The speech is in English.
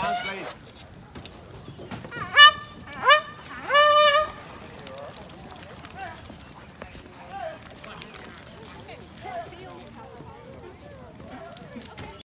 Translate.